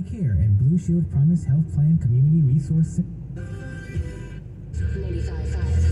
Care and Blue Shield Promise Health Plan Community Resource 95.5.